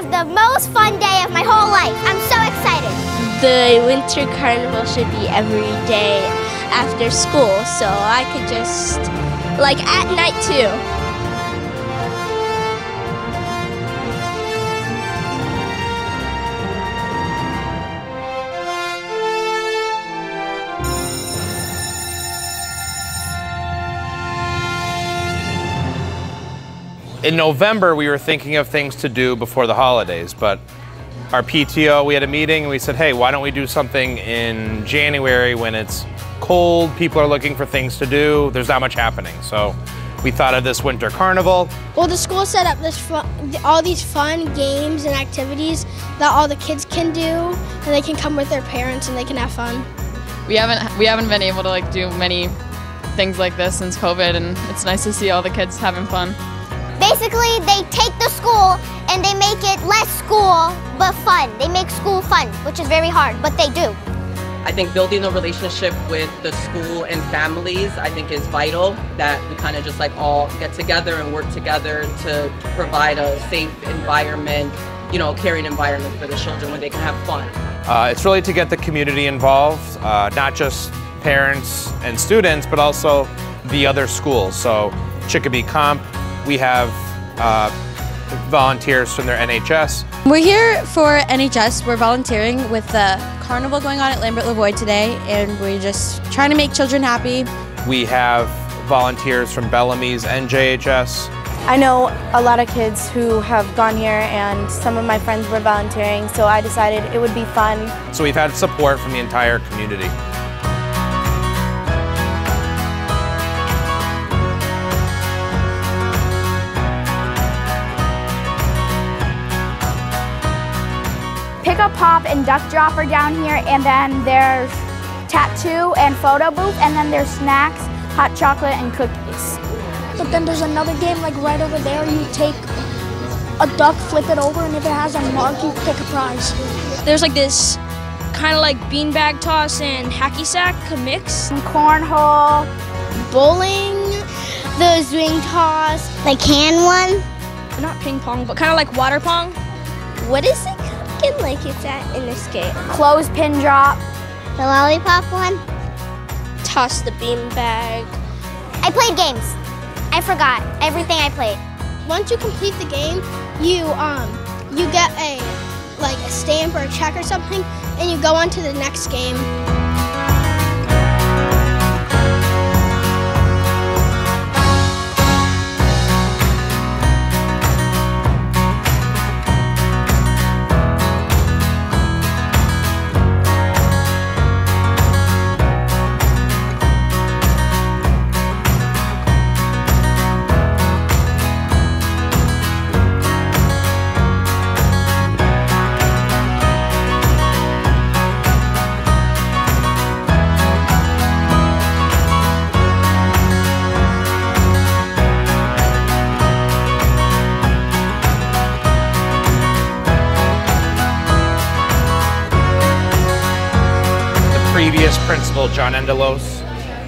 have the most fun day of my whole life. I'm so excited. The winter carnival should be every day after school, so I could just, like at night too. In November, we were thinking of things to do before the holidays, but our PTO, we had a meeting and we said, hey, why don't we do something in January when it's cold, people are looking for things to do, there's not much happening. So we thought of this winter carnival. Well, the school set up this fun, all these fun games and activities that all the kids can do, and they can come with their parents and they can have fun. We haven't we haven't been able to like do many things like this since COVID, and it's nice to see all the kids having fun. Basically, they take the school and they make it less school, but fun. They make school fun, which is very hard, but they do. I think building a relationship with the school and families, I think is vital that we kind of just like all get together and work together to provide a safe environment, you know, caring environment for the children where they can have fun. Uh, it's really to get the community involved, uh, not just parents and students, but also the other schools. So Chicopee Comp, we have uh, volunteers from their NHS. We're here for NHS. We're volunteering with the carnival going on at Lambert Lavoie today, and we're just trying to make children happy. We have volunteers from Bellamy's and JHS. I know a lot of kids who have gone here and some of my friends were volunteering, so I decided it would be fun. So we've had support from the entire community. Pop and Duck Dropper down here, and then there's tattoo and photo booth, and then there's snacks, hot chocolate, and cookies. But then there's another game like right over there. You take a duck, flip it over, and if it has a mark, you pick a prize. There's like this kind of like beanbag toss and hacky sack mix. Cornhole, Bowling, the swing toss, The can one. not ping pong, but kind of like water pong. What is it cooking like it's at in the skate? clothespin drop. The lollipop one? Toss the beanbag. I played games. I forgot everything I played. Once you complete the game, you um you get a like a stamp or a check or something, and you go on to the next game. Previous principal, John Endelos,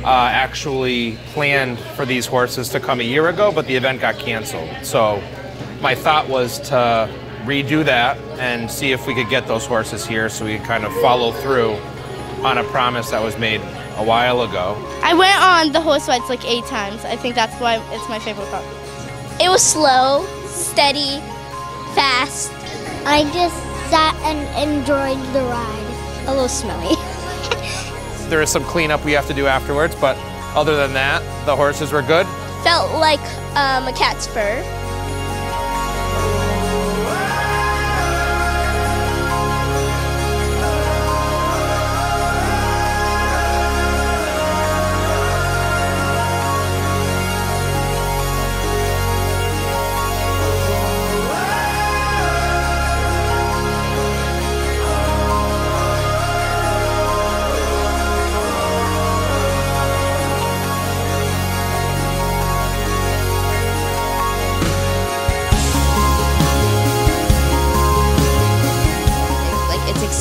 uh, actually planned for these horses to come a year ago, but the event got canceled. So my thought was to redo that and see if we could get those horses here so we could kind of follow through on a promise that was made a while ago. I went on the horse rides like eight times. I think that's why it's my favorite part. It was slow, steady, fast. I just sat and enjoyed the ride. a little smelly. There is some cleanup we have to do afterwards, but other than that, the horses were good. Felt like um, a cat's fur.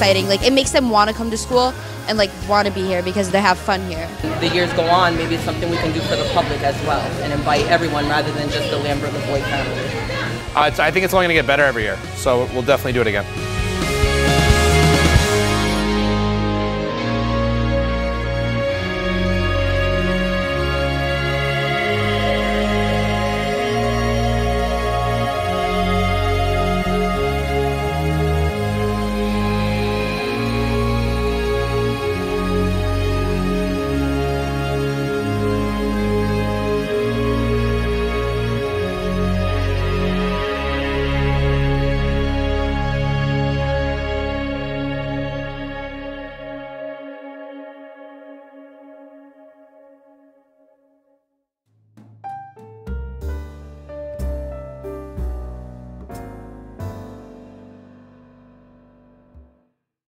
Exciting. Like it makes them want to come to school and like want to be here because they have fun here. The years go on, maybe it's something we can do for the public as well and invite everyone rather than just the Lambert Lavoie family. Uh, it's, I think it's only going to get better every year, so we'll definitely do it again.